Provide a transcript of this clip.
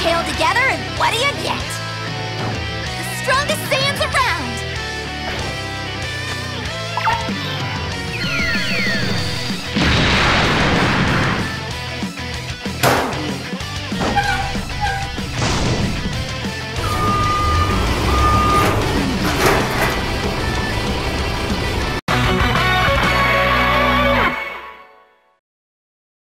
tail together and what do you get?